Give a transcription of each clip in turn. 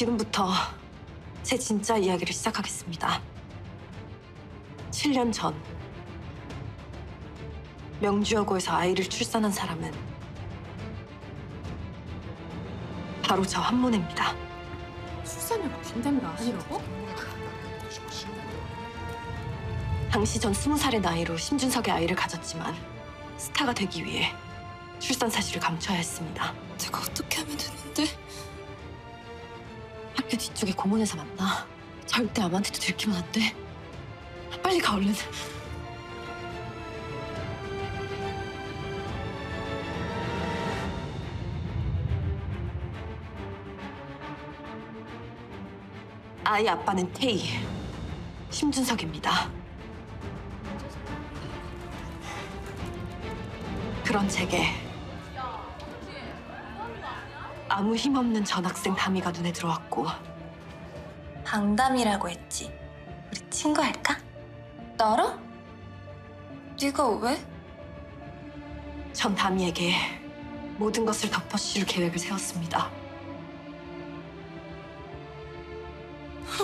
지금부터 제 진짜 이야기를 시작하겠습니다. 7년 전 명주여고에서 아이를 출산한 사람은 바로 저 한문혜입니다. 출산율 반대미가 아니라고? 당시 전 스무 살의 나이로 심준석의 아이를 가졌지만 스타가 되기 위해 출산 사실을 감춰야 했습니다. 제가 어떻게 하면 되는데? 학교 뒤쪽에 공원에서 만나. 절대 아무한테도 들키면 안 돼. 빨리 가 얼른. 아이 아빠는 태희, 심준석입니다. 그런 제게 아무 힘없는 전학생 다미가 눈에 들어왔고 방담이라고 했지. 우리 친구 할까? 나라? 네가 왜? 전 다미에게 모든 것을 덮어씌울 계획을 세웠습니다.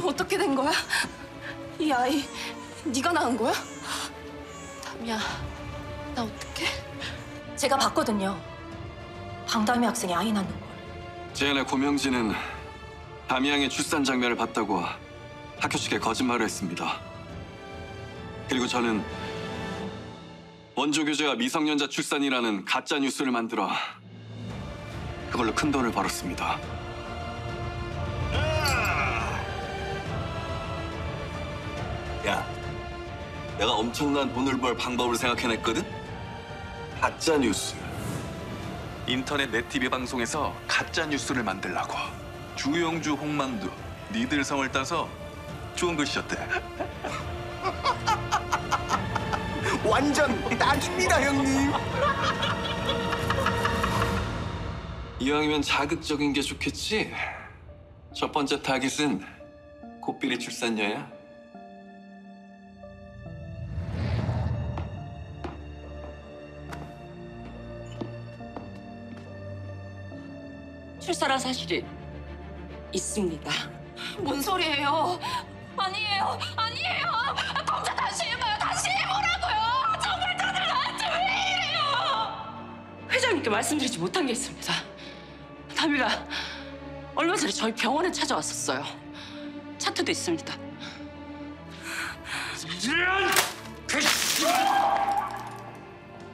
어떻게 된 거야? 이 아이 네가 낳은 거야? 담이야, 나 어떡해? 제가 봤거든요. 방담이 학생이 아이 낳는 걸. 제 아내 고명진은 담양의 출산 장면을 봤다고 학교 측에 거짓말을 했습니다. 그리고 저는 원조 교제와 미성년자 출산이라는 가짜 뉴스를 만들어 그걸로 큰 돈을 벌었습니다. 야, 내가 엄청난 돈을 벌 방법을 생각해냈거든? 가짜 뉴스. 인터넷 네티비 방송에서 가짜 뉴스를 만들라고. 주영주 홍만두 니들 성을 따서 좋은 글씨였대. 완전 딱입니다, 형님. 이왕이면 자극적인 게 좋겠지? 첫 번째 타깃은 고삐리 출산녀야 출산한 사실이 있습니다. 뭔 소리예요? 아니에요, 아니에요. 검사 다시 해봐요, 다시 해보라고요. 정말 다들 나한테 왜 이래요? 회장님께 말씀드리지 못한 게 있습니다. 다미가 얼마 전에 저희 병원에 찾아왔었어요. 차트도 있습니다.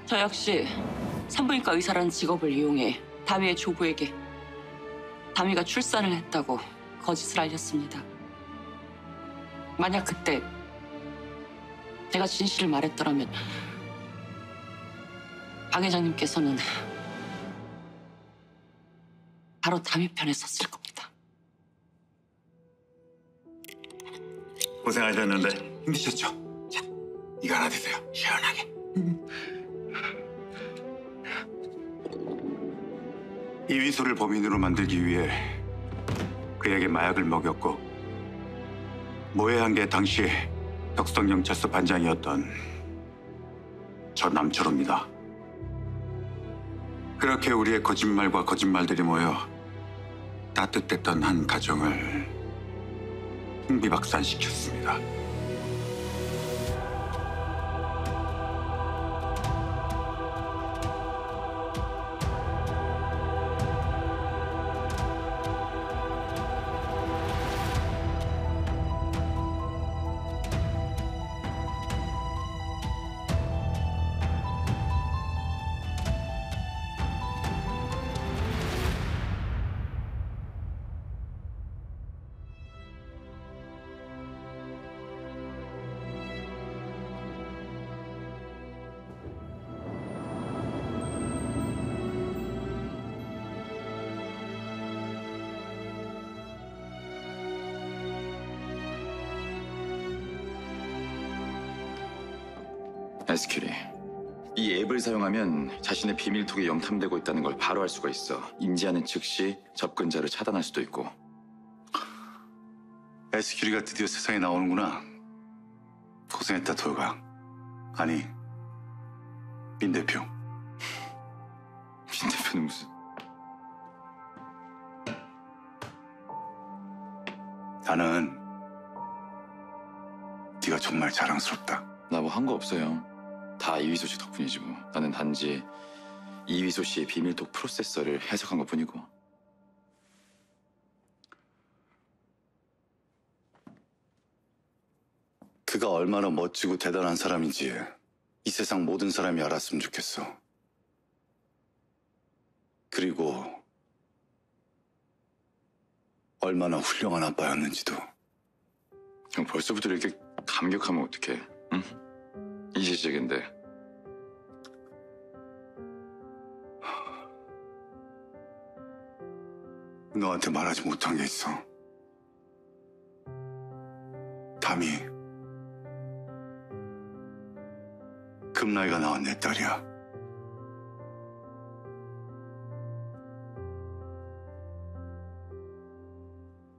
저 역시 산부인과 의사라는 직업을 이용해 다미의 조부에게 다미가 출산을 했다고 거짓을 알렸습니다. 만약 그때 제가 진실을 말했더라면 박 회장님께서는 바로 담이 편에 섰을 겁니다. 고생하셨는데 힘드셨죠? 자, 이거 하나 드세요. 시원하게. 이위수를 범인으로 만들기 위해 그에게 마약을 먹였고 모해한 게 당시 덕성경찰서 반장이었던 저 남철호입니다. 그렇게 우리의 거짓말과 거짓말들이 모여 따뜻했던 한 가정을 흥비박산시켰습니다. 에스큐리. 이 앱을 사용하면 자신의 비밀톡이 영탐되고 있다는 걸 바로 알 수가 있어. 인지하는 즉시 접근자를 차단할 수도 있고. 에스큐리가 드디어 세상에 나오는구나. 고생했다, 도요가. 아니, 민 대표. 민 대표는 무슨... 나는 네가 정말 자랑스럽다. 나 뭐 한 거 없어요. 다 이휘소 씨 덕분이지 뭐. 나는 단지 이휘소 씨의 비밀톡 프로세서를 해석한 것 뿐이고. 그가 얼마나 멋지고 대단한 사람인지 이 세상 모든 사람이 알았으면 좋겠어. 그리고 얼마나 훌륭한 아빠였는지도. 형 벌써부터 이렇게 감격하면 어떡해? 응? 이제 시작인데. 너한테 말하지 못한 게 있어. 담이 금나이가 낳은 내 딸이야.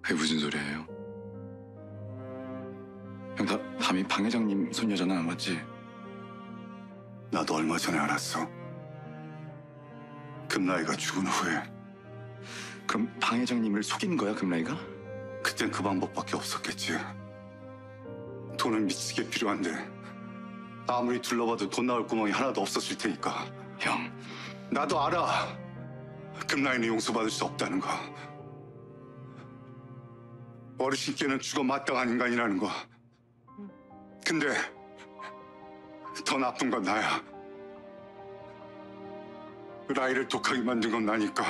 그게 무슨 소리예요? 형, 나 담이 방 회장님 손녀잖아, 맞지? 나도 얼마 전에 알았어. 금나이가 죽은 후에 그럼 방 회장님을 속인 거야, 금라이가? 그땐 그 방법밖에 없었겠지. 돈은 미치게 필요한데 아무리 둘러봐도 돈 나올 구멍이 하나도 없었을 테니까. 형, 나도 알아. 금라인이 용서받을 수 없다는 거. 어르신께는 죽어 마땅한 인간이라는 거. 근데 더 나쁜 건 나야. 라이를 독하게 만든 건 나니까.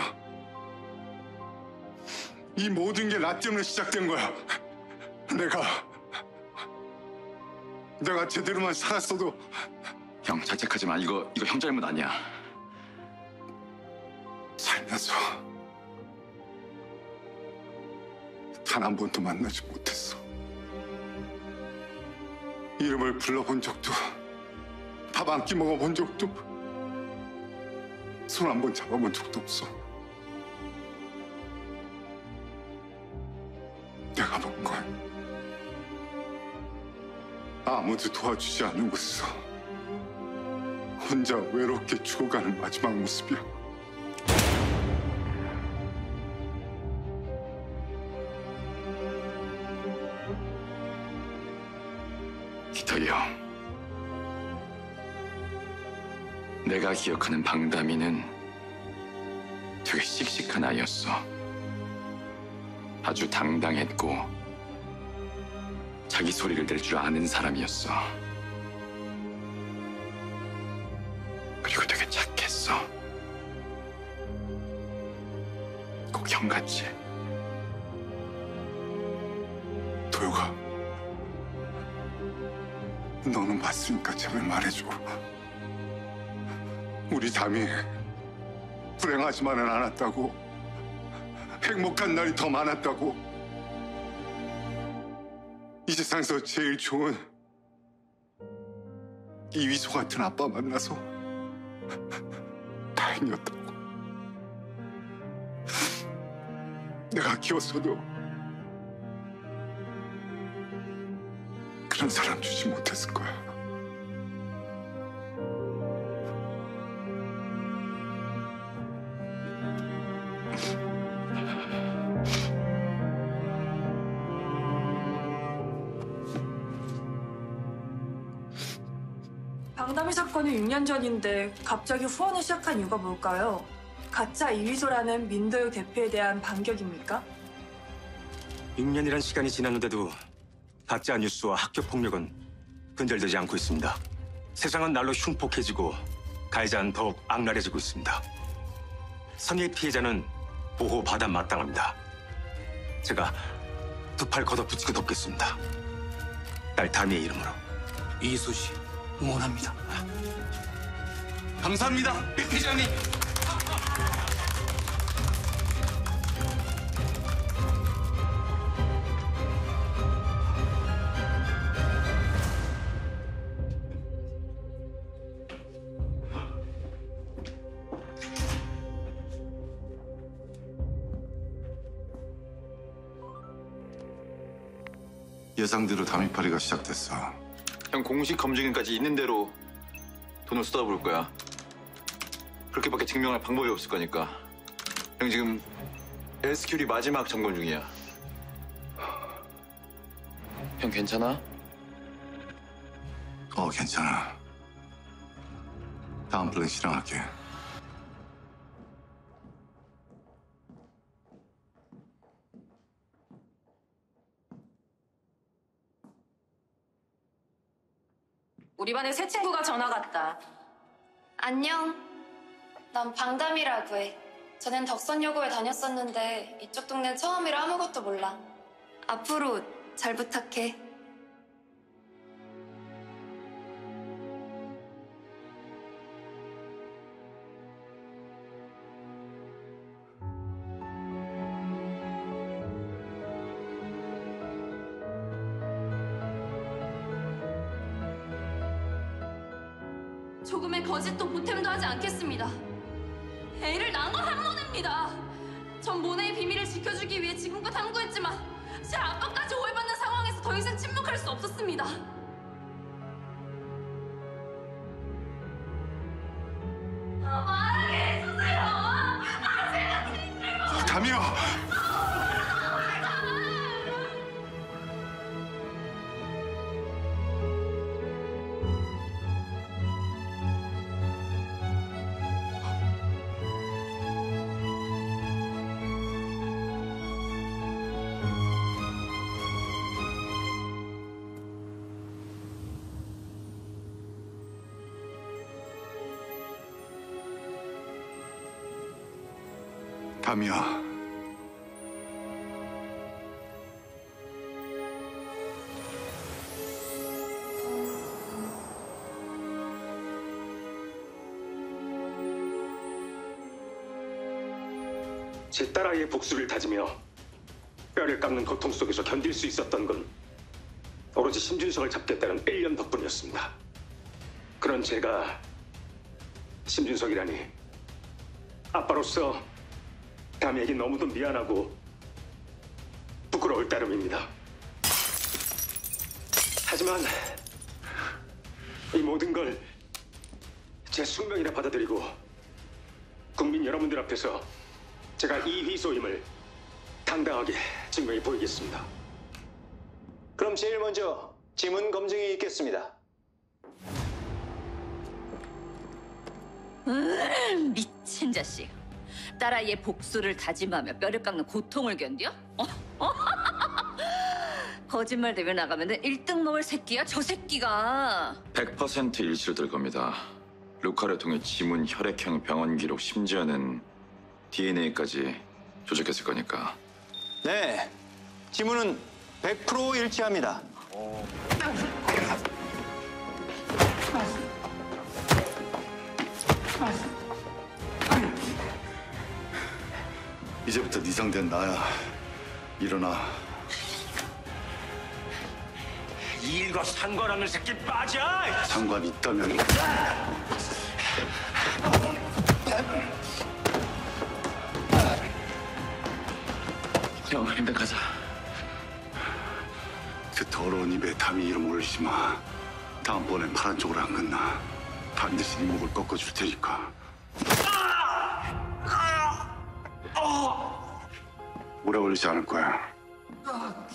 이 모든 게 나 때문에 시작된 거야. 내가 내가 제대로만 살았어도 형 자책하지 마. 이거 이거 형 잘못 아니야. 살면서 단 한 번도 만나지 못했어. 이름을 불러본 적도 밥 한 끼 먹어본 적도 손 한 번 잡아본 적도 없어. 내가 본 건 아무도 도와주지 않는 곳에서 혼자 외롭게 죽어가는 마지막 모습이야. 기탁이 형. 내가 기억하는 방담이는 되게 씩씩한 아이였어. 아주 당당했고 자기 소리를 낼 줄 아는 사람이었어. 그리고 되게 착했어. 꼭 형같이. 도요가 너는 봤으니까 제발 말해줘 우리 담이 불행하지만은 않았다고 행복한 날이 더 많았다고 이 세상에서 제일 좋은 이위소 같은 아빠 만나서 다행이었다고 내가 키웠어도 그런 사람 주지 못했을 거야. 방담이 사건은 6년 전인데 갑자기 후원을 시작한 이유가 뭘까요? 가짜 이위소라는 민도혁 대표에 대한 반격입니까? 6년이란 시간이 지났는데도 가짜 뉴스와 학교 폭력은 근절되지 않고 있습니다. 세상은 날로 흉폭해지고 가해자는 더욱 악랄해지고 있습니다. 선의 피해자는 보호받아 마땅합니다. 제가 두 팔 걷어붙이고 돕겠습니다. 딸 다미의 이름으로 이수 씨 응원합니다. 감사합니다, 회장님. 예상대로 담임파리가 시작됐어. 형 공식 검증인까지 있는 대로 돈을 쏟아부을 거야. 그렇게밖에 증명할 방법이 없을 거니까. 형 지금 SQ리 마지막 점검 중이야. 형 괜찮아? 어, 괜찮아. 다음 플랜 실행할게. 우리 반에 새 친구가 전화 갔다. 안녕. 난 방담이라고 해. 전엔 덕선여고에 다녔었는데 이쪽 동네 처음이라 아무것도 몰라. 앞으로 잘 부탁해. 전 모네의 비밀을 지켜주기 위해 지금껏 탐구했지만 제 아빠까지 오해받는 상황에서 더 이상 침묵할 수 없었습니다. 담이야. 제 딸아이의 복수를 다지며 뼈를 깎는 고통 속에서 견딜 수 있었던 건 오로지 심준석을 잡겠다는 1년 덕분이었습니다. 그런 제가 심준석이라니 아빠로서 담이에게 너무도 미안하고 부끄러울 따름입니다. 하지만 이 모든 걸 제 숙명이라 받아들이고 국민 여러분들 앞에서 제가 이휘소임을 당당하게 증명해 보이겠습니다. 그럼 제일 먼저 지문 검증이 있겠습니다. 음, 미친 자식. 딸아이의 복수를 다짐하며 뼈를 깎는 고통을 견뎌? 어? 어? 거짓말 대회 나가면 1등 먹을 새끼야, 저 새끼가. 100% 일치로 될 겁니다. 루카를 통해 지문, 혈액형, 병원 기록, 심지어는 DNA까지 조작했을 거니까. 네, 지문은 100% 일치합니다. 이제부터 네 상대는 나야. 일어나. 이 일과 상관없는 새끼 빠져! 상관 있다면 형, 일단 가자. 그 더러운 입에 담이 이름 올리지 마. 다음번엔 파란 쪽으로 안 끝나. 반드시 네 목을 꺾어줄 테니까. 어! 오래 걸리지 않을 거야. 아,